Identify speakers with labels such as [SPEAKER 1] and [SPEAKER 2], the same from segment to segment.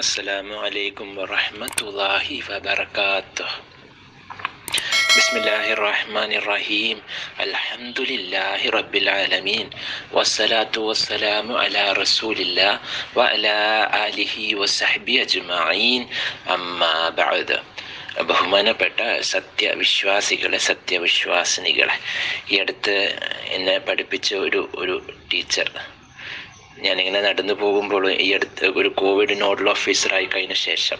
[SPEAKER 1] അസ്സലാമു അലൈക്കും വറഹ്മത്തുള്ളാഹി വബറകാതുഹു ബിസ്മില്ലാഹിർ റഹ്മാനിർ റഹീം അൽഹംദുലില്ലാഹി റബ്ബിൽ ആലമീൻ വസ്സലാത്തു വസ്സലാമു അലാ റസൂലില്ലാ വഅലാ ആലിഹി വസഹ്ബി അജ്മഈൻ അമ്മാ ബഅദ് ബഹുമാനപ്പെട്ട സത്യവിശ്വാസികളെ സത്യവിശ്വാസിനികളെ ഈ അടുത്ത് എന്നെ പഠിപ്പിച്ച ഒരു ഒരു ടീച്ചർ ഞാനിങ്ങനെ നടന്നു പോകുമ്പോൾ ഈ അടുത്ത് ഒരു കോവിഡ് നോഡൽ ഓഫീസറായി കഴിഞ്ഞ ശേഷം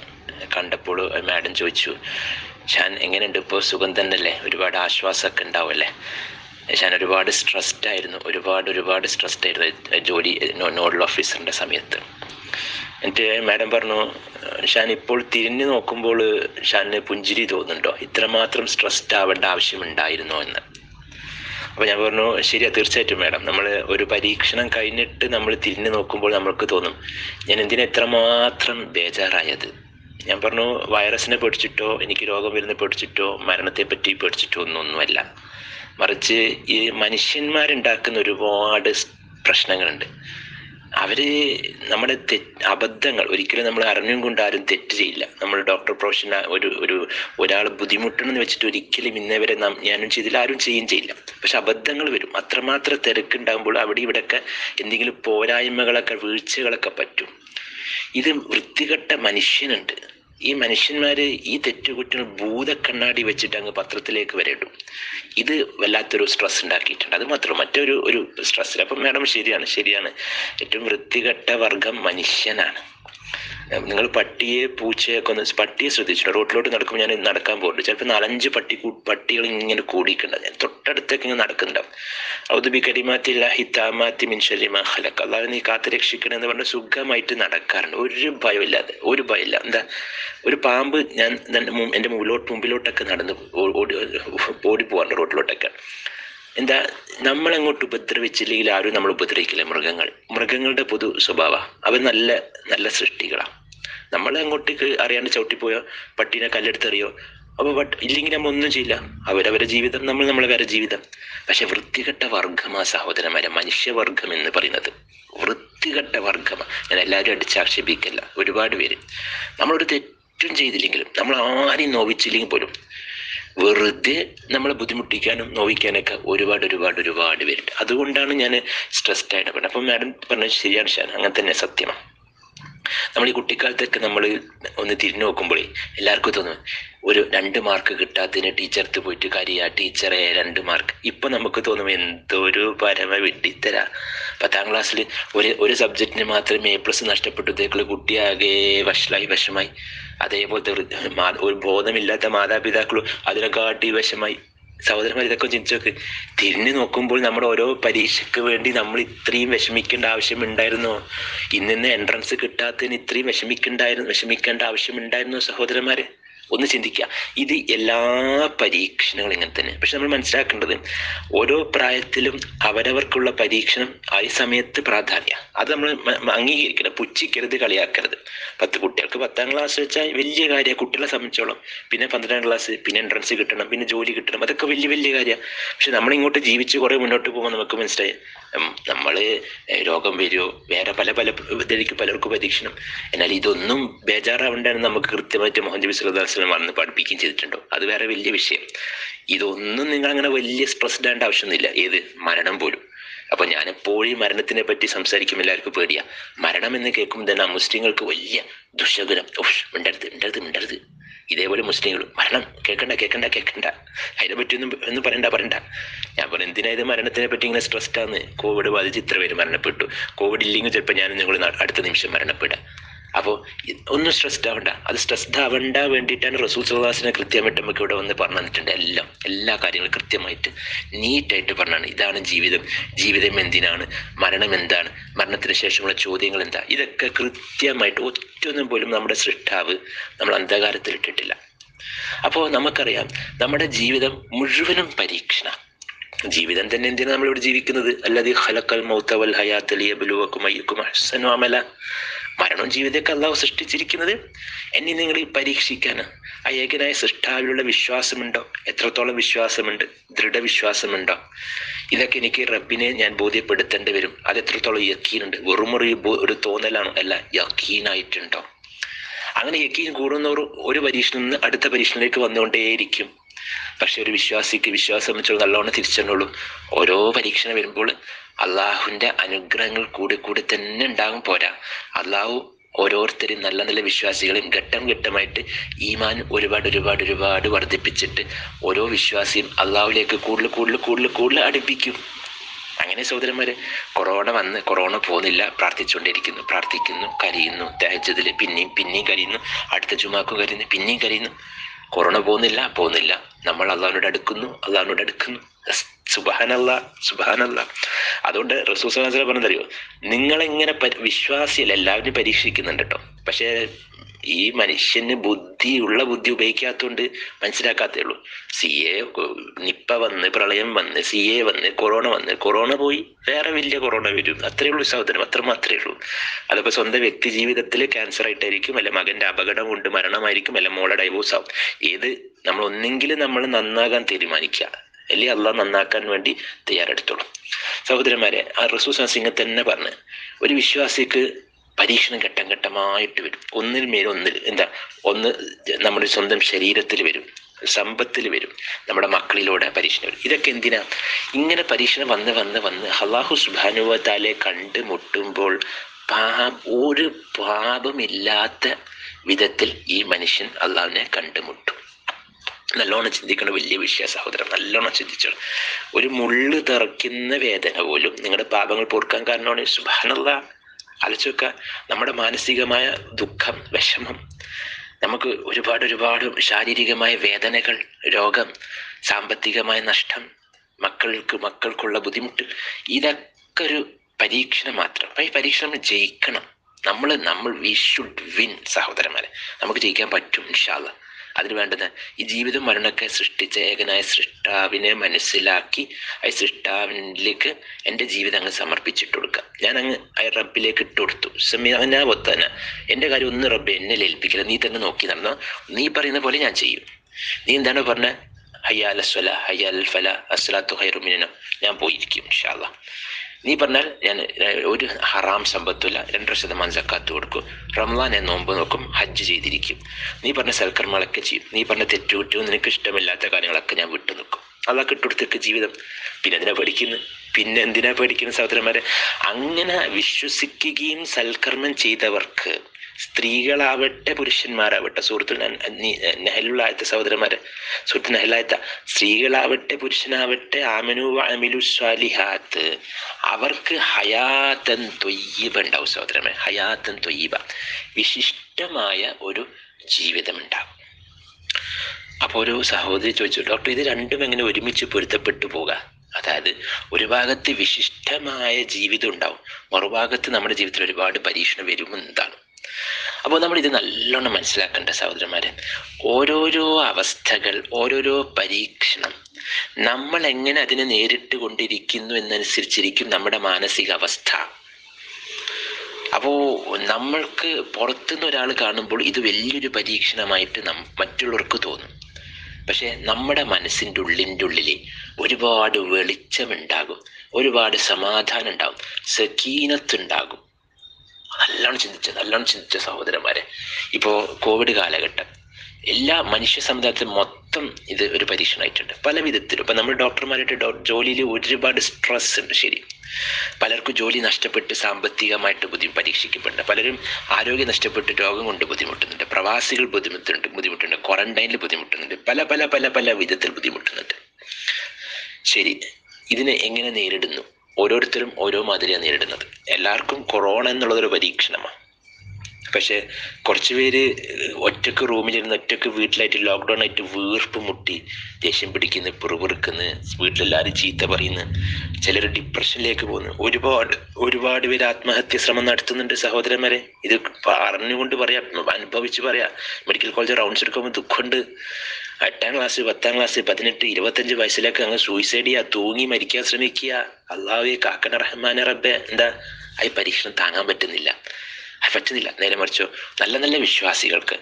[SPEAKER 1] കണ്ടപ്പോൾ മാഡം ചോദിച്ചു ഷാൻ എങ്ങനെയുണ്ട് ഇപ്പോൾ സുഖം തന്നെയല്ലേ? ഒരുപാട് ആശ്വാസമൊക്കെ ഉണ്ടാവുമല്ലേ ഞാൻ ഒരുപാട് സ്ട്രെസ്ഡ് ആയിരുന്നു. ഒരുപാട് ഒരുപാട് സ്ട്രെസ്ഡ് ആയിരുന്നു ജോലി നോഡൽ ഓഫീസറിന്റെ സമയത്ത്. എന്നിട്ട് മാഡം പറഞ്ഞു ഷാൻ ഇപ്പോൾ തിരിഞ്ഞു നോക്കുമ്പോൾ ഷാനിന് പുഞ്ചിരി തോന്നുന്നുണ്ടോ? ഇത്രമാത്രം സ്ട്രെസ്ഡ് ആവേണ്ട ആവശ്യമുണ്ടായിരുന്നോ എന്ന്. അപ്പോൾ ഞാൻ പറഞ്ഞു ശരിയാ തീർച്ചയായിട്ടും മാഡം. നമ്മൾ ഒരു പരീക്ഷണം കഴിഞ്ഞിട്ട് നമ്മൾ തിരിഞ്ഞു നോക്കുമ്പോൾ നമ്മൾക്ക് തോന്നും ഞാൻ എന്തിനാ ഇത്രമാത്രം ബേജാറായത്? ഞാൻ പറഞ്ഞു വൈറസിനെ പേടിച്ചിട്ടോ എനിക്ക് രോഗം വരുന്ന പേടിച്ചിട്ടോ മരണത്തെ പറ്റി പേടിച്ചിട്ടോ ഒന്നൊന്നുമല്ല. മറിച്ച് ഈ മനുഷ്യന്മാരുണ്ടാക്കുന്ന ഒരുപാട് പ്രശ്നങ്ങളുണ്ട്. അവർ നമ്മുടെ അബദ്ധങ്ങൾ ഒരിക്കലും നമ്മൾ അറിഞ്ഞും കൊണ്ട് ആരും തെറ്റ് ചെയ്യില്ല. നമ്മൾ ഡോക്ടർ പ്രൊഫഷൻ ഒരു ഒരു ഒരാൾ ബുദ്ധിമുട്ടണമെന്ന് വെച്ചിട്ട് ഒരിക്കലും ഇന്നേവരെ നാം ഞാനും ചെയ്തില്ല ആരും ചെയ്യുകയും ചെയ്യില്ല. പക്ഷെ അബദ്ധങ്ങൾ വരും. അത്രമാത്രം തിരക്കുണ്ടാകുമ്പോൾ അവിടെ ഇവിടെയൊക്കെ എന്തെങ്കിലും പോരായ്മകളൊക്കെ വീഴ്ചകളൊക്കെ പറ്റും. ഇത് വൃത്തികെട്ട മനുഷ്യനുണ്ട്. ഈ മനുഷ്യന്മാര് ഈ തെറ്റുകുറ്റങ്ങൾ ഭൂതക്കണ്ണാടി വെച്ചിട്ട് അങ്ങ് പത്രത്തിലേക്ക് വരെ ഇടും. ഇത് വല്ലാത്തൊരു സ്ട്രെസ് ഉണ്ടാക്കിയിട്ടുണ്ട്. അത് മാത്രം മറ്റൊരു ഒരു സ്ട്രെസ്സിൽ അപ്പം മാഡം ശരിയാണ് ശരിയാണ്. ഏറ്റവും വൃത്തികെട്ട വർഗം മനുഷ്യനാണ്. നിങ്ങൾ പട്ടിയെ പൂച്ചയൊക്കെ ഒന്ന് പട്ടിയെ ശ്രദ്ധിച്ചിട്ടുണ്ട് റോട്ടിലോട്ട് നടക്കുമ്പോൾ ഞാൻ നടക്കാൻ പോകുന്നുണ്ട് ചിലപ്പോൾ നാലഞ്ച് പട്ടി പട്ടികൾ ഇങ്ങനെ കൂടിയിട്ടുണ്ട്. ഞാൻ തൊട്ടടുത്തേക്ക് ഇങ്ങനെ നടക്കുന്നുണ്ടാവും. ഔദുബി നീ എന്ന് പറഞ്ഞ് സുഖമായിട്ട് നടക്കാറുണ്ട്. ഒരു ഭയമില്ലാതെ ഒരു ഭയമില്ല. എന്താ? ഒരു പാമ്പ് ഞാൻ എന്റെ മുമ്പിലോട്ട് മുമ്പിലോട്ടൊക്കെ നടന്ന് ഓടി ഓടി പോകാറുണ്ട് റോട്ടിലോട്ടൊക്കെ. എന്താ? നമ്മളങ്ങോട്ട് ഉപദ്രവിച്ചില്ലെങ്കിൽ ആരും നമ്മൾ ഉപദ്രവിക്കില്ല. മൃഗങ്ങൾ മൃഗങ്ങളുടെ പൊതു സ്വഭാവ. അവ നല്ല നല്ല സൃഷ്ടികളാണ് നമ്മൾ അങ്ങോട്ടേക്ക് അറിയാണ്ട് ചവിട്ടിപ്പോയോ പട്ടീനെ കല്ലെടുത്തെറിയോ? അപ്പോൾ ബട്ട് ഇല്ലെങ്കിൽ നമ്മൾ ഒന്നും ചെയ്യില്ല. അവരവരുടെ ജീവിതം നമ്മൾ നമ്മളെ വേറെ ജീവിതം. പക്ഷെ വൃത്തികെട്ട വർഗമാ സഹോദരന്മാരെ മനുഷ്യവർഗം എന്ന് പറയുന്നത്. വൃത്തികെട്ട വർഗം ഞാൻ എല്ലാവരും അടിച്ചാക്ഷേപിക്കല്ല ഒരുപാട് പേര്. നമ്മളൊരു തെറ്റും ചെയ്തില്ലെങ്കിലും നമ്മൾ ആരെയും നോവിച്ചില്ലെങ്കിൽ പോലും വെറുതെ നമ്മളെ ബുദ്ധിമുട്ടിക്കാനും നോവിക്കാനൊക്കെ ഒരുപാട് ഒരുപാട് ഒരുപാട് പേരുണ്ട്. അതുകൊണ്ടാണ് ഞാൻ സ്ട്രെസ്ഡ് ആയിട്ട് പറഞ്ഞത് അപ്പം മാഡം പറഞ്ഞത് ശരിയാണ് ഷാൻ. അങ്ങനെ തന്നെ സത്യമാണ്. നമ്മൾ ഈ കുട്ടിക്കാലത്തൊക്കെ നമ്മൾ ഒന്ന് തിരിഞ്ഞു നോക്കുമ്പോഴേ എല്ലാവർക്കും തോന്നും ഒരു രണ്ട് മാർക്ക് കിട്ടാത്തതിന് ടീച്ചർത്ത് പോയിട്ട് കരിയ ടീച്ചറെ രണ്ട് മാർക്ക് ഇപ്പൊ നമുക്ക് തോന്നും എന്തൊരു പരമ വെട്ടിത്തര. പത്താം ക്ലാസ്സിൽ ഒരു ഒരു സബ്ജക്റ്റിന് മാത്രം എ പ്ലസ് നഷ്ടപ്പെട്ടതേക്കുള്ള ആകെ വഷളായി വശമായി അതേപോലത്തെ ഒരു ബോധമില്ലാത്ത മാതാപിതാക്കളും അതിനെക്കാട്ടി വശമായി സഹോദരന്മാർ ഇതൊക്കെ ചിന്തിച്ചോക്ക് തിരിഞ്ഞു നോക്കുമ്പോൾ നമ്മുടെ ഓരോ പരീക്ഷയ്ക്ക് വേണ്ടി നമ്മൾ ഇത്രയും വിഷമിക്കേണ്ട ആവശ്യമുണ്ടായിരുന്നോ ഇന്നിന്ന് എൻട്രൻസ് കിട്ടാത്തതിന് ഇത്രയും വിഷമിക്കണ്ടായിരുന്നു വിഷമിക്കേണ്ട ആവശ്യമുണ്ടായിരുന്നോ സഹോദരന്മാരെ. ഒന്ന് ചിന്തിക്കുക. ഇത് എല്ലാ പരീക്ഷണങ്ങളും ഇങ്ങനെ തന്നെ. പക്ഷെ നമ്മൾ മനസ്സിലാക്കേണ്ടത് ഓരോ പ്രായത്തിലും അവരവർക്കുള്ള പരീക്ഷണം ആ സമയത്ത് പ്രാധാന്യ. അത് നമ്മൾ അംഗീകരിക്കണം. പുച്ഛിക്കരുത് കളിയാക്കരുത്. പത്ത് കുട്ടികൾക്ക് പത്താം ക്ലാസ് വെച്ചാൽ വലിയ കാര്യമാണ്. കുട്ടികളെ സംബന്ധിച്ചോളം പിന്നെ പന്ത്രണ്ടാം ക്ലാസ് പിന്നെ എൻട്രൻസ് കിട്ടണം പിന്നെ ജോലി കിട്ടണം. അതൊക്കെ വലിയ വലിയ കാര്യമാണ്. പക്ഷെ നമ്മളിങ്ങോട്ട് ജീവിച്ച് കുറേ മുന്നോട്ട് പോകുമ്പോൾ നമുക്ക് മനസ്സിലായി നമ്മൾ രോഗം വരുമോ വേറെ പല പല ഇതിലേക്ക് പലർക്കും പരീക്ഷണം. എന്നാൽ ഇതൊന്നും ബേജാറാവേണ്ടാണ് നമുക്ക് കൃത്യമായിട്ട് മോഹൻജി നബി വസല്ലം വന്ന് പഠിപ്പിക്കുകയും ചെയ്തിട്ടുണ്ടോ? അത് വേറെ വലിയ വിഷയം. ഇതൊന്നും നിങ്ങൾ അങ്ങനെ വലിയ സ്ട്രെസ്ഡ് ആവേണ്ട ആവശ്യമൊന്നുമില്ല. ഏത്? മരണം പോലും. അപ്പൊ ഞാൻ എപ്പോഴും മരണത്തിനെ പറ്റി സംസാരിക്കും. എല്ലാവർക്കും പേടിയാ. മരണം എന്ന് കേൾക്കുമ്പോൾ തന്നെ മുസ്ലിങ്ങൾക്ക് വലിയ ദുശകുലം ഓഷ് മിണ്ടരുത് മിണ്ടരുത് മിണ്ടരുത്. ഇതേപോലെ മുസ്ലിങ്ങൾ മരണം കേൾക്കണ്ട കേൾക്കണ്ട കേൾക്കണ്ട. അതിനെ പറ്റി ഒന്നും ഒന്നും പറയണ്ട പറയണ്ട. ഞാൻ പറഞ്ഞു എന്തിനാ ഇത് മരണത്തിനെ പറ്റി ഇങ്ങനെ സ്ട്രെസ്ഡ് ആണ് കോവിഡ് ബാധിച്ച് ഇത്ര പേര് മരണപ്പെട്ടു. കോവിഡ് ഇല്ലെങ്കിൽ ചിലപ്പോൾ ഞാൻ നിങ്ങൾ അടുത്ത നിമിഷം മരണപ്പെടുക അപ്പോൾ ഒന്നും സ്ട്രെസ്ഡ് ആവണ്ട അത് സ്ട്രെസ്ഡ് ആവണ്ട വേണ്ടിയിട്ടാണ് റസൂൽ സുഹാസിനെ കൃത്യമായിട്ട് നമുക്ക് ഇവിടെ വന്ന് പറഞ്ഞു തന്നിട്ടുണ്ട് എല്ലാം. എല്ലാ കാര്യങ്ങളും കൃത്യമായിട്ട് നീറ്റായിട്ട് പറഞ്ഞാണ്. ഇതാണ് ജീവിതം. ജീവിതം എന്തിനാണ്? മരണം എന്താണ്? മരണത്തിന് ശേഷമുള്ള ചോദ്യങ്ങൾ എന്താ? ഇതൊക്കെ കൃത്യമായിട്ട് ഒറ്റൊന്നും പോലും നമ്മുടെ സൃഷ്ടാവ് നമ്മൾ അന്ധകാരത്തിൽ ഇട്ടിട്ടില്ല. അപ്പോൾ നമുക്കറിയാം നമ്മുടെ ജീവിതം മുഴുവനും പരീക്ഷണ. ജീവിതം തന്നെ എന്തിനാണ് നമ്മളിവിടെ ജീവിക്കുന്നത്? അല്ലാതെ ഹലക്കൽ മൗത്തവൽ ഹയാത്തലിയ ബലുവക്കും അയ്യക്കും അഹ്സനു മരണവും ജീവിതമൊക്കെ അള്ളാഹു സൃഷ്ടിച്ചിരിക്കുന്നത്? എന്നെ നിങ്ങൾ പരീക്ഷിക്കാൻ ആ ഏകനായ സൃഷ്ടാവിലുള്ള വിശ്വാസമുണ്ടോ? എത്രത്തോളം വിശ്വാസമുണ്ട്? ദൃഢവിശ്വാസമുണ്ടോ? ഇതൊക്കെ എനിക്ക് റബ്ബിനെ ഞാൻ ബോധ്യപ്പെടുത്തേണ്ടി വരും. അത് എത്രത്തോളം യക്കീനുണ്ട്? വെറും ഒരു തോന്നലാണ്. അല്ല യക്കീനായിട്ടുണ്ടോ? അങ്ങനെ യക്കീൻ കൂടുന്നവർ ഒരു പരീക്ഷയിൽ നിന്ന് അടുത്ത പരീക്ഷയിലേക്ക് വന്നുകൊണ്ടേയിരിക്കും. പക്ഷെ ഒരു വിശ്വാസിക്ക് വിശ്വാസം വെച്ചോളൂ നല്ലോണം തിരിച്ചറിഞ്ഞോളൂ. ഓരോ പരീക്ഷണം വരുമ്പോൾ അള്ളാഹുവിന്റെ അനുഗ്രഹങ്ങൾ കൂടി കൂടി തന്നെ ഉണ്ടാകും പോരാ. അള്ളാഹു ഓരോരുത്തരും നല്ല നല്ല വിശ്വാസികളെയും ഘട്ടം ഘട്ടമായിട്ട് ഈമാൻ ഒരുപാട് ഒരുപാട് ഒരുപാട് വർദ്ധിപ്പിച്ചിട്ട് ഓരോ വിശ്വാസിയും അള്ളാഹുലേക്ക് കൂടുതൽ കൂടുതൽ കൂടുതൽ കൂടുതൽ അടുപ്പിക്കും. അങ്ങനെ സഹോദരന്മാരെ കൊറോണ വന്ന് കൊറോണ പോകുന്നില്ല. പ്രാർത്ഥിച്ചുകൊണ്ടിരിക്കുന്നു പ്രാർത്ഥിക്കുന്നു കരയുന്നു ദഹിച്ചതിൽ പിന്നെയും പിന്നെയും കരയുന്നു അടുത്ത ചുമാക്കും കരയുന്നു പിന്നെയും കരയുന്നു. കൊറോണ പോകുന്നില്ല പോകുന്നില്ല. നമ്മൾ അള്ളാഹിനോട് അടുക്കുന്നു അള്ളാഹിനോട് അടുക്കുന്നു. സുബാനല്ല സുബാനല്ല അതുകൊണ്ട് റസൂസ് പറഞ്ഞതറിയോ നിങ്ങളെങ്ങനെ വിശ്വാസിയല്ല എല്ലാവരും പരീക്ഷിക്കുന്നുണ്ട് കേട്ടോ പക്ഷേ ഈ മനുഷ്യന് ബുദ്ധി ഉള്ള ബുദ്ധി ഉപയോഗിക്കാത്തതുകൊണ്ട് മനസ്സിലാക്കാത്തേ ഉള്ളൂ. സി എ നിപ്പ വന്ന് പ്രളയം വന്ന് സി എ വന്ന് കൊറോണ വന്ന്. കൊറോണ പോയി വേറെ വലിയ കൊറോണ വരും. അത്രേ ഉള്ളൂ സഹോദരം അത്ര മാത്രമേ ഉള്ളൂ. അതിപ്പോൾ സ്വന്തം വ്യക്തി ജീവിതത്തിൽ ക്യാൻസർ ആയിട്ടായിരിക്കും അല്ലെ മകന്റെ അപകടം കൊണ്ട് മരണമായിരിക്കും അല്ലെ മോളെ ഡൈവോഴ്സ് ആവും. ഏത് നമ്മൾ ഒന്നെങ്കിലും നമ്മൾ നന്നാകാൻ തീരുമാനിക്കുക. അല്ലെ അള്ളാഹ് നന്നാക്കാൻ വേണ്ടി തയ്യാറെടുത്തോളും. സഹോദരന്മാരെ ആ റസൂസ് സിംഗ് തന്നെ പറഞ്ഞ് ഒരു വിശ്വാസിക്ക് പരീക്ഷണം ഘട്ടം ഘട്ടമായിട്ട് വരും. ഒന്നിന് മേൽ ഒന്നിൽ എന്താ ഒന്ന് നമ്മുടെ സ്വന്തം ശരീരത്തിൽ വരും സമ്പത്തിൽ വരും നമ്മുടെ മക്കളിലൂടെ പരീക്ഷണം വരും. ഇതൊക്കെ എന്തിനാ? ഇങ്ങനെ പരീക്ഷണം വന്ന് വന്ന് വന്ന് അള്ളാഹു സുബാനുവത്താലെ കണ്ടുമുട്ടുമ്പോൾ പാപ ഒരു പാപമില്ലാത്ത വിധത്തിൽ ഈ മനുഷ്യൻ അള്ളാഹുവിനെ കണ്ടുമുട്ടും നല്ലോണം ചിന്തിക്കേണ്ട വലിയ വിഷയ സഹോദരൻ നല്ലോണം ചിന്തിച്ചോളൂ. ഒരു മുള്ള് തറയ്ക്കുന്ന വേദന പോലും നിങ്ങളുടെ പാപങ്ങൾ പൊറുക്കാൻ കാരണമാണ്. സുബാനുള്ള വെക്ക നമ്മുടെ മാനസികമായ ദുഃഖം വിഷമം നമുക്ക് ഒരുപാട് ഒരുപാട് ശാരീരികമായ വേദനകൾ രോഗം സാമ്പത്തികമായ നഷ്ടം മക്കൾക്ക് മക്കൾക്കുള്ള ബുദ്ധിമുട്ട് ഇതൊക്കെ ഒരു പരീക്ഷണം മാത്രം. ഈ പരീക്ഷണം ജയിക്കണം. നമ്മൾ നമ്മൾ വി ഷുഡ് വിൻ സഹോദരന്മാരെ. നമുക്ക് ജയിക്കാൻ പറ്റും ഇൻഷാല്ല അതിന് വേണ്ടത് ഈ ജീവിതം മരണമൊക്കെ സൃഷ്ടിച്ച ഏകനായ സൃഷ്ടാവിനെ മനസ്സിലാക്കി ആ സൃഷ്ടാവിലേക്ക് എന്റെ ജീവിതം അങ്ങ് സമർപ്പിച്ചിട്ട് കൊടുക്കുക. ഞാൻ അങ്ങ് ആ റബ്ബിലേക്ക് ഇട്ട് കൊടുത്തു. സമീന ഒത്തന എന്റെ കാര്യം ഒന്ന് റബ്ബ് എന്നെ ഏൽപ്പിക്കില്ല നീ തന്നെ നോക്കി നടന്നോ. നീ പറയുന്ന പോലെ ഞാൻ ചെയ്യും. നീ എന്താണോ പറഞ്ഞ? ഹയ്യാൽ അസ്വല ഹയ്യാൽ ഫല അസ്ലാത്തു ഹൈറുമിനോ ഞാൻ പോയിരിക്കും ഇൻഷാല്ല നീ പറഞ്ഞാൽ ഞാൻ ഒരു ഹറാം സമ്പത്തുമില്ല രണ്ടര ശതമാനം ജക്കാത്ത് കൊടുക്കും. റംലാൻ ഞാൻ നോമ്പ് നോക്കും ഹജ്ജ് ചെയ്തിരിക്കും. നീ പറഞ്ഞ സൽക്കർമ്മങ്ങളൊക്കെ ചെയ്യും. നീ പറഞ്ഞ തെറ്റുകുറ്റവും നിനക്ക് ഇഷ്ടമില്ലാത്ത കാര്യങ്ങളൊക്കെ ഞാൻ വിട്ടു നിൽക്കും. അതൊക്കെ ഇട്ടുകൊടുത്തിട്ട് ജീവിതം. പിന്നെ എന്തിനാ പഠിക്കുന്നു? പിന്നെ എന്തിനാ പഠിക്കുന്ന സഹോദരന്മാരെ? അങ്ങനെ വിശ്വസിക്കുകയും സൽക്കർമ്മം ചെയ്തവർക്ക് സ്ത്രീകളാവട്ടെ പുരുഷന്മാരാവട്ടെ. സുഹൃത്തു നെഹലുള്ളായത്തെ സഹോദരന്മാരെ. സുഹൃത്ത് നെഹലായത്ത സ്ത്രീകളാവട്ടെ പുരുഷനാവട്ടെ ആമനു അമിലു സ്വാലിഹാത്ത്. അവർക്ക് ഹയാത്തൻ തൊയ്യബ ഉണ്ടാവും സഹോദരന്മാരെ. ഹയാത്തൻ തൊയ്യബ. വിശിഷ്ടമായ ഒരു ജീവിതം ഉണ്ടാവും അപ്പോൾ ഒരു സഹോദരി ചോദിച്ചു ഡോക്ടർ ഇത് രണ്ടും എങ്ങനെ ഒരുമിച്ച് പൊരുത്തപ്പെട്ടു പോകാം? അതായത് ഒരു ഭാഗത്ത് വിശിഷ്ടമായ ജീവിതം ഉണ്ടാവും മറുഭാഗത്ത് നമ്മുടെ ജീവിതത്തിൽ ഒരുപാട് പരീക്ഷണം വരുമെന്നതാണ് അപ്പോൾ നമ്മൾ ഇത് നല്ലോണം മനസ്സിലാക്കേണ്ട സഹോദരന്മാരെ? ഓരോരോ അവസ്ഥകൾ ഓരോരോ പരീക്ഷണം നമ്മൾ എങ്ങനെ അതിനെ നേരിട്ട് കൊണ്ടിരിക്കുന്നു എന്നനുസരിച്ചിരിക്കും നമ്മുടെ മാനസികാവസ്ഥ. അപ്പോൾ നമ്മൾക്ക് പുറത്തുനിന്ന് ഒരാൾ കാണുമ്പോൾ ഇത് വലിയൊരു പരീക്ഷണമായിട്ട് നം മറ്റുള്ളവർക്ക് തോന്നും. പക്ഷേ നമ്മുടെ മനസ്സിന്റെ ഉള്ളിന്റെ ഉള്ളിൽ ഒരുപാട് വെളിച്ചമുണ്ടാകും. ഒരുപാട് സമാധാനം ഉണ്ടാകും. സക്കീനത്തുണ്ടാകും നല്ലോണം ചിന്തിച്ച നല്ലോണം ചിന്തിച്ച സഹോദരന്മാരെ. ഇപ്പോൾ കോവിഡ് കാലഘട്ടം. എല്ലാ മനുഷ്യ സമുദായത്തിൽ മൊത്തം ഇത് ഒരു പരീക്ഷണമായിട്ടുണ്ട്. പല വിധത്തിലും. ഇപ്പം നമ്മൾ ഡോക്ടർമാരായിട്ട് ജോലിയിൽ ഒരുപാട് സ്ട്രെസ് ഉണ്ട് ശരി. പലർക്കും ജോലി നഷ്ടപ്പെട്ട് സാമ്പത്തികമായിട്ട് ബുദ്ധി പരീക്ഷിക്കപ്പെടുന്നുണ്ട്. പലരും ആരോഗ്യം നഷ്ടപ്പെട്ട് രോഗം കൊണ്ട് ബുദ്ധിമുട്ടുന്നുണ്ട്. പ്രവാസികൾ ബുദ്ധിമുട്ടുണ്ട് ബുദ്ധിമുട്ടുണ്ട്. ക്വാറന്റൈനിൽ ബുദ്ധിമുട്ടുന്നുണ്ട്. പല പല പല പല വിധത്തിൽ ബുദ്ധിമുട്ടുന്നുണ്ട്. ശരി. ഇതിനെ എങ്ങനെ നേരിടുന്നു? ഓരോരുത്തരും ഓരോ മാതിരിയാണ് നേരിടുന്നത്. എല്ലാവർക്കും കൊറോണ എന്നുള്ളതൊരു പരീക്ഷണമാണ്. പക്ഷേ കുറച്ച് പേര് ഒറ്റയ്ക്ക് റൂമിലിരുന്ന് ഒറ്റയ്ക്ക് വീട്ടിലായിട്ട് ലോക്ക്ഡൗൺ ആയിട്ട് വീർപ്പ് മുട്ടി ദേഷ്യം പിടിക്കുന്നു പിറുപിറുക്കുന്നു വീട്ടിലെല്ലാവരും ചീത്ത പറയുന്നു ചിലർ ഡിപ്രഷനിലേക്ക് പോകുന്നു. ഒരുപാട് ഒരുപാട് പേര് ആത്മഹത്യ ശ്രമം നടത്തുന്നുണ്ട് സഹോദരന്മാരെ. ഇത് പറഞ്ഞുകൊണ്ട് പറയാം അനുഭവിച്ച് പറയാം. മെഡിക്കൽ കോളേജ് റൗണ്ട്സ് എടുക്കുമ്പോൾ ദുഃഖമുണ്ട്. എട്ടാം ക്ലാസ് പത്താം ക്ലാസ് പതിനെട്ട് ഇരുപത്തഞ്ച് വയസ്സിലൊക്കെ അങ്ങ് സൂയിസൈഡ് ചെയ്യുക തൂങ്ങി മരിക്കാൻ ശ്രമിക്കുക. അള്ളാഹുവെ കാക്കണ റഹ്മാനെ റബ്ബെ എന്താ? ആ പരീക്ഷണം താങ്ങാൻ പറ്റുന്നില്ല. പറ്റുന്നില്ല. നേരെ മറിച്ചോ നല്ല നല്ല വിശ്വാസികൾക്ക്.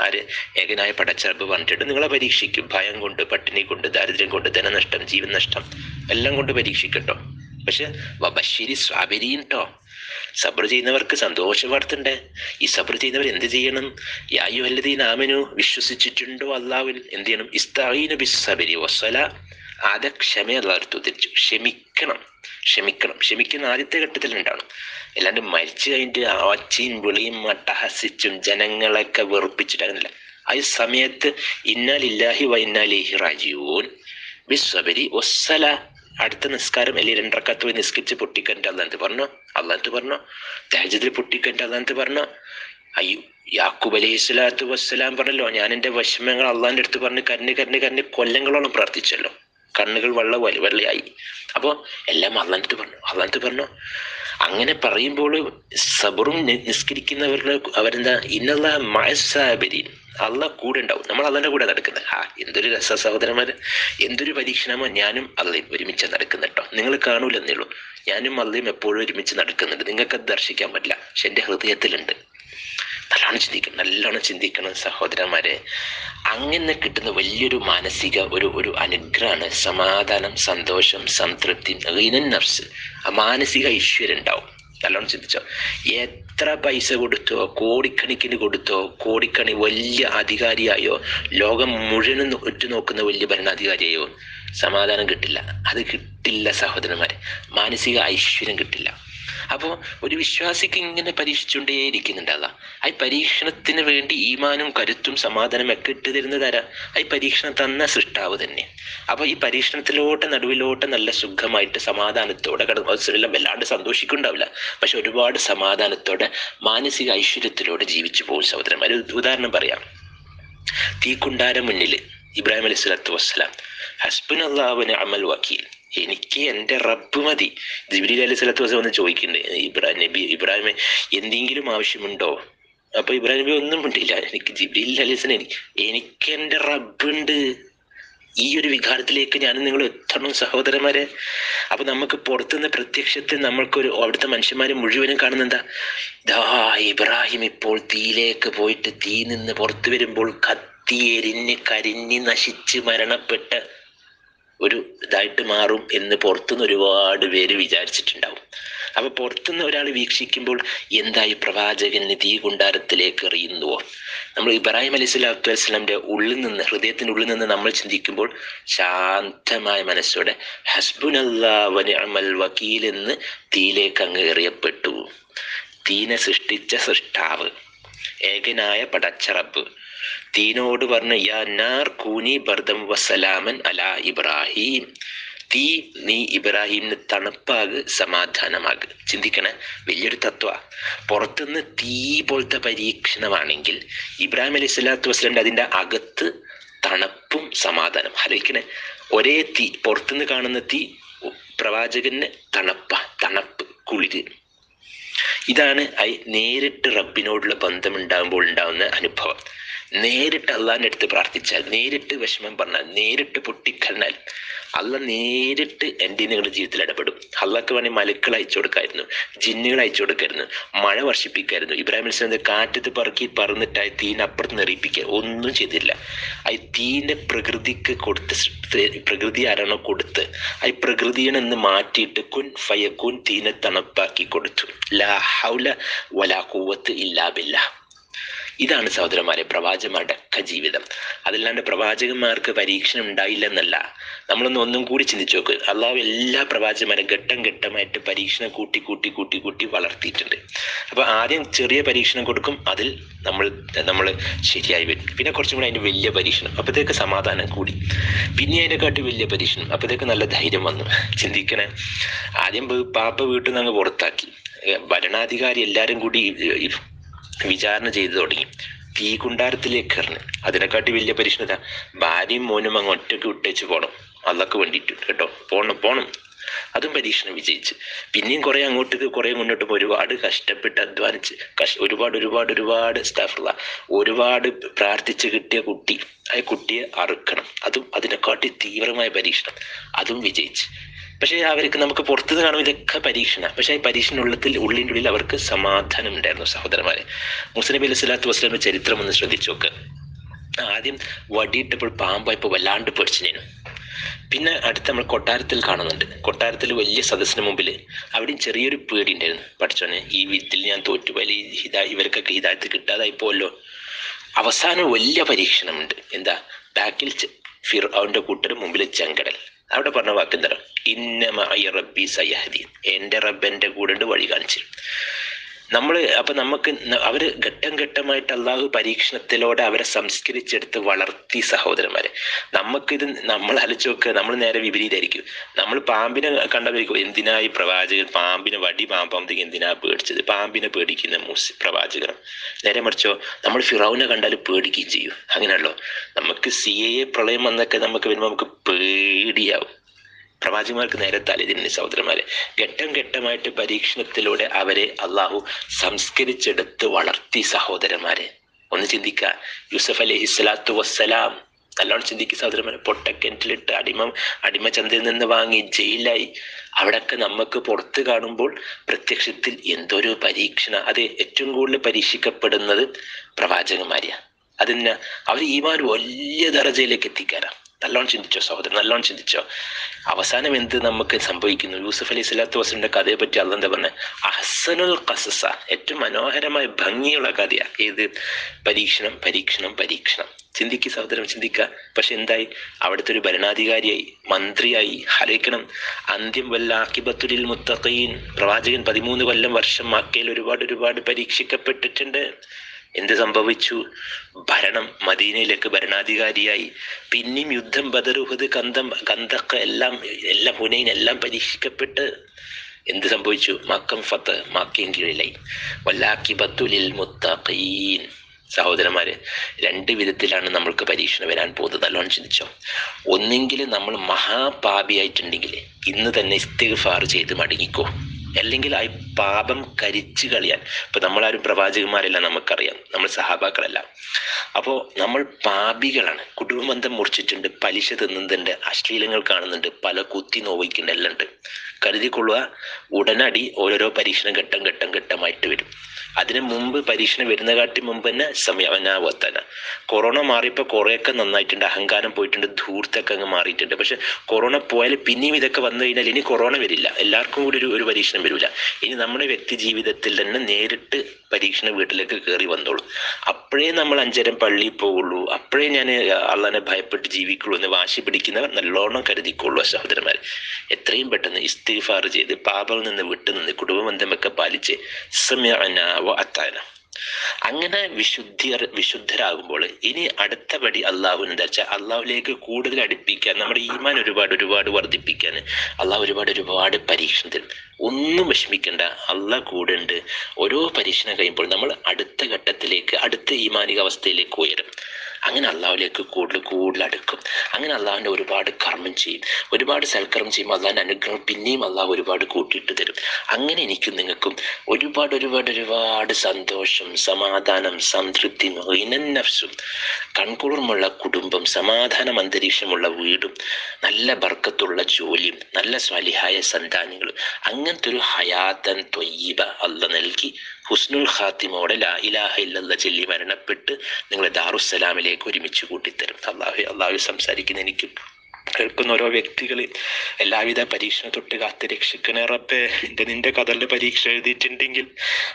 [SPEAKER 1] ആര് ഏകനായ പടച്ചറബ് പറഞ്ഞിട്ട് നിങ്ങളെ പരീക്ഷിക്കും. ഭയം കൊണ്ട് പട്ടിണി കൊണ്ട് ദാരിദ്ര്യം കൊണ്ട് ധനനഷ്ടം ജീവൻ നഷ്ടം. എല്ലാം കൊണ്ട് പരീക്ഷിക്കട്ടോ. പക്ഷെ വബശ്ശേരി സ്വാബരീൻ ട്ടോ. സബർ ചെയ്യുന്നവർക്ക് സന്തോഷ വാർത്തണ്ട്. ഈ സബർ ചെയ്യുന്നവർ എന്ത് ചെയ്യണം? യായു അല്ലതീ ആമനു വിശ്വസിച്ചിട്ടുണ്ടോ അള്ളാവിൽ എന്ത് ചെയ്യണം? ഇസ്താഹീനു ബിസ് സബരി വസ്സല. ആദ്യ ക്ഷമ അള്ളാഹു തിരിച്ചു ക്ഷമിക്കണം. ക്ഷമിക്കണം. ക്ഷമിക്കുന്ന ആദ്യത്തെ ഘട്ടത്തിൽ ഉണ്ടാവണം അല്ലാണ്ട് മരിച്ചു കഴിഞ്ഞിട്ട് ആച്ചിയും വിളിയും അട്ടഹസിച്ചും ജനങ്ങളൊക്കെ വെറുപ്പിച്ചിട്ടില്ല ആ സമയത്ത് ഇന്നാലില്ലാഹി വൈന്നാലി റാജീവൂൻ ബിസ്വബരി വസ്സല. അടുത്ത നിസ്കാരം അല്ലെങ്കിൽ രണ്ടറക്കത്ത് പോയി നിസ്കരിച്ച് പൊട്ടിക്കന്റെ അള്ളാന്ത് പറഞ്ഞോ? അള്ളാന്ത് പറഞ്ഞോ? തഹജത്തിൽ പൊട്ടിക്കണ്ട അള്ളാന്ത് പറഞ്ഞോ? അയ്യോ യാക്കൂബ് അലൈഹി സ്വലാത്തു വസ്സലാം പറഞ്ഞല്ലോ ഞാൻ എന്റെ വിഷമങ്ങൾ അള്ളാന്റെ അടുത്ത് പറഞ്ഞ് കരഞ്ഞ് കരഞ്ഞ് കരഞ്ഞ് കൊല്ലങ്ങളോളം പ്രാർത്ഥിച്ചല്ലോ. കണ്ണുകൾ വെള്ള വെള്ളയായി. അപ്പോൾ എല്ലാം അള്ളാന്റെ പറഞ്ഞു. അള്ളാന്റെ പറഞ്ഞു അങ്ങനെ പറയുമ്പോൾ സബറും നിസ്കരിക്കുന്നവരുടെ അവരെന്താ? ഇന്നല്ല മയസാബരി അള്ള കൂടെ ഉണ്ടാവും. നമ്മൾ അള്ളാന്റെ കൂടെ നടക്കുന്നത്. ആ എന്തൊരു രസ സഹോദരന്മാർ എന്തൊരു പരീക്ഷണമോ. ഞാനും അള്ളയും ഒരുമിച്ച് നടക്കുന്നത് കേട്ടോ. നിങ്ങൾ കാണൂലെന്നേ ഉള്ളൂ. ഞാനും അള്ളയും എപ്പോഴും ഒരുമിച്ച് നടക്കുന്നുണ്ട്. നിങ്ങൾക്ക് അത് ദർശിക്കാൻ പറ്റില്ല. പക്ഷെ എന്റെ ഹൃദയത്തിലുണ്ട്. നല്ലോണം ചിന്തിക്കണം നല്ലോണം ചിന്തിക്കണം സഹോദരന്മാരെ. അങ്ങനെ കിട്ടുന്ന വലിയൊരു മാനസിക ഒരു ഒരു അനുഗ്രഹമാണ് സമാധാനം സന്തോഷം സംതൃപ്തി നഫ്സ്. ആ മാനസിക ഐശ്വര്യം ഉണ്ടാവും. നല്ലോണം ചിന്തിച്ചോ. എത്ര പൈസ കൊടുത്തോ കോടിക്കണക്കിന് കൊടുത്തോ കോടിക്കണി വലിയ അധികാരിയായോ ലോകം മുഴുവനും ഉറ്റുനോക്കുന്ന വലിയ ഭരണാധികാരിയായോ സമാധാനം കിട്ടില്ല. അത് കിട്ടില്ല സഹോദരന്മാരെ. മാനസിക ഐശ്വര്യം കിട്ടില്ല. അപ്പോൾ ഒരു വിശ്വാസിക്ക് ഇങ്ങനെ പരീക്ഷിച്ചുകൊണ്ടേയിരിക്കുന്നുണ്ട് അല്ല. ആ പരീക്ഷണത്തിന് വേണ്ടി ഈമാനും കരുത്തും സമാധാനം ഒക്കെ ഇട്ട് തരുന്നത് ആരാ ആ പരീക്ഷണം തന്ന സൃഷ്ടാവ് തന്നെ. അപ്പോൾ ഈ പരീക്ഷണത്തിലോട്ട് നടുവിലോട്ട് നല്ല സുഖമായിട്ട് സമാധാനത്തോടെ കടന്നു വല്ലാണ്ട് സന്തോഷിക്കുന്നുണ്ടാവില്ല. പക്ഷെ ഒരുപാട് സമാധാനത്തോടെ മാനസിക ഐശ്വര്യത്തിലൂടെ ജീവിച്ചു പോകും സഹോദരൻ ഒരു ഉദാഹരണം പറയാം. തീക്കുണ്ടാരം മുന്നിൽ ഇബ്രാഹിം അലൈഹി സ്വലാത്തു വസ്സലാം ഹസ്ബൻ അള്ളാഹുവിന് അമൽ വക്കീൽ എനിക്ക് എന്റെ റബ്ബ് മതി. ജിബ്രീൽ അലി സ്വലത്ത് വസ്സലാം വന്ന് ചോദിക്കുന്നുണ്ട് ഇബ്രാഹിം നബി ഇബ്രാഹിമെ എന്തെങ്കിലും ആവശ്യമുണ്ടോ? അപ്പൊ ഇബ്രാഹിം നബി ഒന്നും മിണ്ടില്ല എനിക്ക് ജിബ്രീൽ അലി സ്വലാം എനിക്ക് എനിക്ക് എന്റെ റബ്ബുണ്ട് ഈ ഒരു വികാരത്തിലേക്ക് ഞാൻ നിങ്ങൾ എത്തണം സഹോദരന്മാരെ. അപ്പൊ നമുക്ക് പുറത്തുനിന്ന് പ്രത്യക്ഷത്തിൽ നമ്മൾക്കൊരു അവിടുത്തെ മനുഷ്യന്മാരെ മുഴുവനും കാണുന്ന ദാ ഇബ്രാഹിം ഇപ്പോൾ തീയിലേക്ക് പോയിട്ട് തീ നിന്ന് പുറത്തു വരുമ്പോൾ കത്തിയെരിഞ്ഞ് കരിഞ്ഞ് നശിച്ച് മരണപ്പെട്ട ഒരു ഇതായിട്ട് മാറും എന്ന് പുറത്തുനിന്ന് ഒരുപാട് പേര് വിചാരിച്ചിട്ടുണ്ടാവും. അപ്പൊ പുറത്തുനിന്ന് ഒരാൾ വീക്ഷിക്കുമ്പോൾ എന്തായി പ്രവാചകന് തീ കുണ്ടാരത്തിലേക്ക് എറിയുന്നുവോ? നമ്മൾ ഇബ്രാഹിം അലൈഹി സ്വലാത്തു വസ്സലാമിന്റെ ഉള്ളിൽ നിന്ന് ഹൃദയത്തിന്റെ ഉള്ളിൽ നിന്ന് നമ്മൾ ചിന്തിക്കുമ്പോൾ ശാന്തമായ മനസ്സോടെ ഹസ്ബുൻ അമൽ വക്കീൽ എന്ന് തീയിലേക്ക് അങ്ങ് എറിയപ്പെട്ടു. തീനെ സൃഷ്ടിച്ച സൃഷ്ടാവ് ഏകനായ പടച്ചറബ് തീനോട് പറഞ്ഞു യാ നാർ കൂനി ബർദം വസലാമൻ അലാ ഇബ്രാഹിം. തീ നീ ഇബ്രാഹിമിന് തണുപ്പാക് സമാധാനമാക്. ചിന്തിക്കണേ വലിയൊരു തത്വ. പുറത്തുനിന്ന് തീ പോലത്തെ പരീക്ഷണമാണെങ്കിൽ ഇബ്രാഹിം അലൈഹി സ്വലാത്തു വസ്ലന്റെ അതിന്റെ അകത്ത് തണുപ്പും സമാധാനം. ആലോചിക്കണേ ഒരേ തീ പുറത്തുനിന്ന് കാണുന്ന തീ പ്രവാചകന് തണുപ്പ തണുപ്പ് കുളിര്. ഇതാണ് നേരിട്ട് റബ്ബിനോടുള്ള ബന്ധം ഉണ്ടാകുമ്പോൾ ഉണ്ടാകുന്ന അനുഭവം. നേരിട്ട് അള്ളാഹിന്റെ അടുത്ത് പ്രാർത്ഥിച്ചാൽ നേരിട്ട് വിഷമം പറഞ്ഞാൽ നേരിട്ട് പൊട്ടിക്കണ്ണാൽ അള്ള നേരിട്ട് എന്റെ നിങ്ങളുടെ ജീവിതത്തിൽ ഇടപെടും. അള്ളാഹ്ക്ക് വേണമെങ്കിൽ മലക്കൾ അയച്ചു കൊടുക്കായിരുന്നു ജിന്നുകൾ അയച്ചു കൊടുക്കായിരുന്നു മഴ വർഷിപ്പിക്കായിരുന്നു. ഇബ്രാഹിം അലിസ്ലാം കാറ്റത്ത് പറക്കി പറന്നിട്ടായി തീനപ്പുറത്ത് നിറയിപ്പിക്കുക. ഒന്നും ചെയ്തില്ല. ആ തീന്റെ പ്രകൃതിക്ക് കൊടുത്ത് പ്രകൃതി ആരാണോ കൊടുത്ത് ആ പ്രകൃതിയെന്ന് മാറ്റിയിട്ട് കുൻ ഫയക്കുൻ തീനെ തണുപ്പാക്കി കൊടുത്തു. ലാ ഹൗല വലാ കൂവത്ത് ഇല്ലാ ബില്ലാ. ഇതാണ് സഹോദരന്മാരെ പ്രവാചകന്മാരുടെ ഒക്കെ ജീവിതം. അതല്ലാണ്ട് പ്രവാചകന്മാർക്ക് പരീക്ഷണം ഉണ്ടായില്ലെന്നല്ല. നമ്മളൊന്ന് ഒന്നും കൂടി ചിന്തിച്ചു നോക്ക്. അള്ളാഹു എല്ലാ പ്രവാചകന്മാരും ഘട്ടം ഘട്ടമായിട്ട് പരീക്ഷണം കൂട്ടി കൂട്ടി കൂട്ടി കൂട്ടി വളർത്തിയിട്ടുണ്ട്. അപ്പൊ ആദ്യം ചെറിയ പരീക്ഷണം കൊടുക്കും അതിൽ നമ്മൾ നമ്മൾ ശരിയായി വരും. പിന്നെ കുറച്ചും കൂടി അതിന്റെ വലിയ പരീക്ഷണം അപ്പോഴത്തേക്ക് സമാധാനം കൂടി. പിന്നെ അതിനെക്കാട്ട് വലിയ പരീക്ഷണം അപ്പോഴത്തേക്ക് നല്ല ധൈര്യം വന്നു. ചിന്തിക്കണേ. ആദ്യം പാപ്പ വീട്ടിൽ നിന്ന് അങ്ങ് പുറത്താക്കി. ഭരണാധികാരി എല്ലാരും കൂടി വിചാരണ ചെയ്തു തുടങ്ങി. തീ കുണ്ടാരത്തിലേക്ക് എറിഞ്ഞ് അതിനെക്കാട്ടി വലിയ പരീക്ഷണത ഭാര്യയും മോനും അങ്ങ് ഒറ്റയ്ക്ക് വിട്ടേച്ച് പോണം. അതൊക്കെ വേണ്ടിയിട്ട് കേട്ടോ. പോണം പോണം. അതും പരീക്ഷണം വിജയിച്ച്. പിന്നെയും കുറെ അങ്ങോട്ടേക്ക് കുറെ മുന്നോട്ട് പോയി. ഒരുപാട് കഷ്ടപ്പെട്ട് അധ്വാനിച്ച് കഷ് ഒരുപാട് ഒരുപാട് ഒരുപാട് സ്റ്റാഫുള്ള ഒരുപാട് പ്രാർത്ഥിച്ച് കിട്ടിയ കുട്ടി. ആ കുട്ടിയെ അറുക്കണം. അതും അതിനെക്കാട്ടി തീവ്രമായ പരീക്ഷണം. അതും വിജയിച്ച്. പക്ഷേ അവർക്ക് നമുക്ക് പുറത്തുനിന്ന് കാണുമ്പോൾ ഇതൊക്കെ പരീക്ഷണ. പക്ഷേ ഈ പരീക്ഷണുള്ളത്തിൽ ഉള്ളിന്റെ ഉള്ളിൽ അവർക്ക് സമാധാനം ഉണ്ടായിരുന്നു സഹോദരന്മാരെ. മുസ്ലിം അലി സ്വലാത്തു വസ്ലാമിന്റെ ചരിത്രം ഒന്ന് ശ്രദ്ധിച്ചു നോക്ക്. ആദ്യം വടിയിട്ടപ്പോൾ പാമ്പായപ്പോൾ വല്ലാണ്ട് പേടിച്ചിനു പിന്നെ അടുത്ത് നമ്മൾ കൊട്ടാരത്തിൽ കാണുന്നുണ്ട്. കൊട്ടാരത്തിൽ വലിയ സദസ്സിന് മുമ്പിൽ അവിടെയും ചെറിയൊരു പേടി ഉണ്ടായിരുന്നു. പഠിച്ചോനെ ഈ വിധത്തിൽ ഞാൻ തോറ്റു. വലിയ ഹിതാ ഇവർക്കൊക്കെ ഹിതായത്ത് കിട്ടാതായി പോലോ അവസാനം വലിയ പരീക്ഷണമുണ്ട്. എന്താ? ബാക്കിൽ ഫിർ അവന്റെ കൂട്ടർ മുമ്പിൽ ചെങ്കടൽ. അവിടെ പറഞ്ഞ വാക്ക് ഇന്നമ റബ്ബി സയഹദീൻ എന്റെ റബ്ബ് എന്റെ കൂടെ വഴി കാണിച്ചു. നമ്മൾ അപ്പൊ നമുക്ക് അവർ ഘട്ടം ഘട്ടമായിട്ട് അള്ളാഹു പരീക്ഷണത്തിലൂടെ അവരെ സംസ്കരിച്ചെടുത്ത് വളർത്തി സഹോദരന്മാരെ. നമുക്കിത് നമ്മൾ അലച്ചു നോക്കുക നമ്മൾ നേരെ വിപരീതമായിരിക്കും നമ്മൾ പാമ്പിനെ കണ്ടവരിക്കും എന്തിനായി പ്രവാചകൻ പാമ്പിനെ വടി പാമ്പാമ്പത്തേക്ക് എന്തിനാ പേടിച്ചത്? പാമ്പിനെ പേടിക്കുന്ന മുസ് പ്രവാചകർ നേരെ മറിച്ചോ നമ്മൾ ഫിറൌനെ കണ്ടാൽ പേടിക്കുകയും ചെയ്യും. അങ്ങനെയല്ലോ നമുക്ക് സി എ പ്രളയം വന്നൊക്കെ നമുക്ക് വരുമ്പോൾ നമുക്ക് പേടിയാവും. പ്രവാചകന്മാർക്ക് നേരെ തലതിരിഞ്ഞ് സഹോദരന്മാരെ ഘട്ടം ഘട്ടമായിട്ട് പരീക്ഷണത്തിലൂടെ അവരെ അള്ളാഹു സംസ്കരിച്ചെടുത്ത് വളർത്തി സഹോദരന്മാരെ. ഒന്ന് ചിന്തിക്കുക യൂസഫ് അലി ഇസ്ലാത്തു വസ്സലാം നല്ലോണം ചിന്തിക്കുക സഹോദരന്മാരെ. പൊട്ടക്കിണറ്റിലിട്ട് അടിമ അടിമചന്തയിൽ നിന്ന് വാങ്ങി ജയിലായി. അവിടൊക്കെ നമുക്ക് പുറത്ത് കാണുമ്പോൾ പ്രത്യക്ഷത്തിൽ എന്തൊരു പരീക്ഷണ അത് ഏറ്റവും കൂടുതൽ പരീക്ഷിക്കപ്പെടുന്നത് പ്രവാചകന്മാരെയാണ് അതിന് അവർ ഈമാൻ വലിയ ദർജയിലേക്ക് എത്തിക്കാനാണ് നല്ലോണം ചിന്തിച്ചോ സഹോദരൻ നല്ലോണം ചിന്തിച്ചോ. അവസാനം എന്ത് നമുക്ക് സംഭവിക്കുന്നു? യൂസഫ് അലി സ്വലാത്തു വസ്ലിന്റെ കഥയെ പറ്റി അല്ല എന്താ പറഞ്ഞത് അഹസനുൽ കസസ ഏറ്റവും മനോഹരമായ ഭംഗിയുള്ള കഥയാ. ഏത്? പരീക്ഷണം പരീക്ഷണം പരീക്ഷണം. ചിന്തിക്ക് സഹോദരൻ ചിന്തിക്കുക പക്ഷെ എന്തായി? അവിടുത്തെ ഒരു ഭരണാധികാരിയായി മന്ത്രിയായി ഹരിക്കണം അന്ത്യം വല്ല ആക്കിബത്തുലിൽ മുത്തഖീൻ. പ്രവാചകൻ പതിമൂന്ന് കൊല്ലം വർഷം മക്കയിൽ ഒരുപാട് ഒരുപാട് പരീക്ഷിക്കപ്പെട്ടിട്ടുണ്ട്. എന്ത് സംഭവിച്ചു? ഭരണം മദീനയിലേക്ക് ഭരണാധികാരിയായി. പിന്നെയും യുദ്ധം ബദറുഹദ് കന്തം കന്തക്ക എല്ലാം എല്ലാം ഹുനൈൻ എല്ലാം പരീക്ഷിക്കപ്പെട്ട് എന്ത് സംഭവിച്ചു? മക്കം ഫത്ത് മക്കയും കീഴിലായി. വല്ലാക്കി ബത്തുലിൽ മുത്തഖീൻ. സഹോദരന്മാരെ രണ്ട് വിധത്തിലാണ് നമ്മൾക്ക് പരീക്ഷണം വരാൻ പോകുന്നത്. നല്ലോണം ചിന്തിച്ചോ. ഒന്നെങ്കിൽ നമ്മൾ മഹാപാപിയായിട്ടുണ്ടെങ്കിൽ ഇന്ന് തന്നെ ഇസ്തിഗ്ഫാർ ചെയ്ത് മടങ്ങിക്കോ. അല്ലെങ്കിൽ പാപം കരിച്ചു കളയാൻ. ഇപ്പൊ നമ്മളാരും പ്രവാചകന്മാരല്ല നമുക്കറിയാം. നമ്മൾ സഹാബാക്കളല്ല. അപ്പോൾ നമ്മൾ പാപികളാണ്. കുടുംബബന്ധം മുറിച്ചിട്ടുണ്ട്. പലിശ തിന്നുന്നുണ്ട്. അശ്ലീലങ്ങൾ കാണുന്നുണ്ട്. പല കുത്തി നോവിക്കുന്നുണ്ട് എല്ലാം ഉണ്ട് കരുതിക്കൊള്ളുക ഉടനടി ഓരോരോ പരീക്ഷണം ഘട്ടം ഘട്ടം ഘട്ടമായിട്ട് വരും. അതിന് മുമ്പ് പരീക്ഷണം വരുന്ന കാട്ടി മുമ്പ് തന്നെ സമയവനാവത്തന കൊറോണ മാറിയപ്പോൾ കുറേയൊക്കെ നന്നായിട്ടുണ്ട്. അഹങ്കാരം പോയിട്ടുണ്ട്. ധൂർത്തൊക്കെ അങ്ങ് മാറിയിട്ടുണ്ട്. പക്ഷെ കൊറോണ പോയാൽ പിന്നെയും ഇതൊക്കെ വന്നു കഴിഞ്ഞാൽ ഇനി കൊറോണ വരില്ല. എല്ലാവർക്കും കൂടി ഒരു ഒരു പരീക്ഷണം വരില്ല ഇനി നമ്മുടെ വ്യക്തി ജീവിതത്തിൽ തന്നെ നേരിട്ട് പരീക്ഷണ വീട്ടിലേക്ക് കയറി വന്നോളൂ. അപ്പോഴേ നമ്മൾ അഞ്ചരം പള്ളിയിൽ പോവുള്ളൂ. അപ്പോഴേ ഞാൻ അള്ളാനെ ഭയപ്പെട്ട് ജീവിക്കുള്ളൂ എന്ന് വാശി പിടിക്കുന്നവർ നല്ലോണം കരുതിക്കൊള്ളൂ സഹോദരന്മാർ. എത്രയും പെട്ടെന്ന് ഇസ്തിഫാർ ചെയ്ത് പാപങ്ങളിൽ നിന്ന് വിട്ടുനിന്ന് കുടുംബബന്ധമൊക്കെ പാലിച്ച് സമയവ അത്താന അങ്ങനെ വിശുദ്ധിയർ വിശുദ്ധരാകുമ്പോൾ ഇനി അടുത്ത പടി അള്ളാഹു എന്താ വെച്ചാൽ അള്ളാഹുലേക്ക് കൂടുതൽ അടുപ്പിക്കാൻ നമ്മുടെ ഈമാൻ ഒരുപാട് ഒരുപാട് വർദ്ധിപ്പിക്കാൻ അള്ളാഹു ഒരുപാട് ഒരുപാട് പരീക്ഷണത്തിൽ ഒന്നും വിഷമിക്കേണ്ട അള്ളാഹ് കൂടെ ഉണ്ട്. ഓരോ പരീക്ഷണം കഴിയുമ്പോൾ നമ്മൾ അടുത്ത ഘട്ടത്തിലേക്ക് അടുത്ത ഈമാനിക അവസ്ഥയിലേക്ക് ഉയരും. അങ്ങനെ അള്ളാഹുലേക്ക് കൂടുതൽ കൂടുതൽ അടുക്കും. അങ്ങനെ അള്ളാഹുവിന്റെ ഒരുപാട് കർമ്മം ചെയ്യും. ഒരുപാട് സൽക്കർമ്മം ചെയ്യുമ്പോൾ അള്ളാഹിന്റെ അനുഗ്രഹം പിന്നെയും അള്ളാഹു ഒരുപാട് കൂട്ടിയിട്ട് തരും. അങ്ങനെ എനിക്കും നിങ്ങൾക്കും ഒരുപാട് ഒരുപാട് ഒരുപാട് സന്തോഷം സമാധാനം സംതൃപ്തി നഫ്സും കൺകുളിർമുള്ള കുടുംബം സമാധാനം അന്തരീക്ഷമുള്ള വീടും നല്ല ബർക്കത്തുള്ള ജോലിയും നല്ല സ്വലിഹായ സന്താനങ്ങളും അങ്ങനത്തെ ഒരു ഹയാത്തൻ ത്വയ്യബ അല്ല നൽകി ഹുസ്നുൽ ഖാത്തിമോടെ ലാ ഇലാഹ ഇല്ലല്ല ചൊല്ലി മരണപ്പെട്ട് നിങ്ങളെ ദാറുസലാമിലേക്ക് ഒരുമിച്ച് കൂട്ടിത്തരും. അള്ളാഹു അള്ളാഹു സംസാരിക്കുന്ന എനിക്കും കേൾക്കുന്ന ഓരോ വ്യക്തികൾ എല്ലാവിധ പരീക്ഷണ തൊട്ട് കാത്ത് രക്ഷിക്കണേ റബ്ബേ. എന്റെ നിന്റെ കഥലിൽ പരീക്ഷ എഴുതിയിട്ടുണ്ടെങ്കിൽ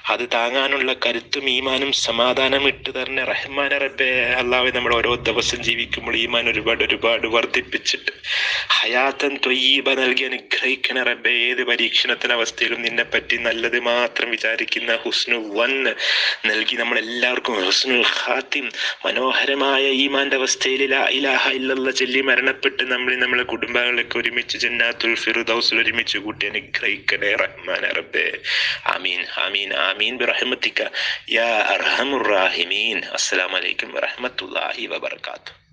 [SPEAKER 1] അത് താങ്ങാനുള്ള കരുത്തും ഈമാനും സമാധാനം ഇട്ട് തരണേ റഹ്മാനെ റബ്ബേ. അല്ലാതെ നമ്മൾ ഓരോ ദിവസം ജീവിക്കുമ്പോൾ ഈമാൻ ഒരുപാട് ഒരുപാട് വർദ്ധിപ്പിച്ചിട്ട് ഹയാത്തൻ തൊയ്യീബ നൽകി അനുഗ്രഹിക്കണ റബ്ബേ. ഏത് പരീക്ഷണത്തിന് അവസ്ഥയിലും നിന്നെ പറ്റി നല്ലത് മാത്രം വിചാരിക്കുന്ന ഹുസ്നു വൻ നൽകി നമ്മൾ എല്ലാവർക്കും ഹുസ്നുൽ ഖാത്തിം. മനോഹരമായ ഈമാന്റെ അവസ്ഥയിൽ ഇലാഹ ഇല്ലല്ല ചൊല്ലി മരണപ്പെട്ട് നമ്മൾ നമ്മളെ കുടുംബങ്ങളൊക്കെ ഒരുമിച്ച് ജന്നാത്തുൽ ഫിറുദൗസിൽ ഒരുമിച്ച് കൂട്ടി അനുഗ്രഹിക്കണേ റഹ്മാൻ റബ്ബേ. ആമീൻ ആമീൻ ആമീൻ. ബിറഹ്മത്തിക യാ അർഹമുർ റാഹിമീൻ. അസ്സലാമു അലൈക്കും വറഹ്മത്തുള്ളാഹി വബറകാതുഹു.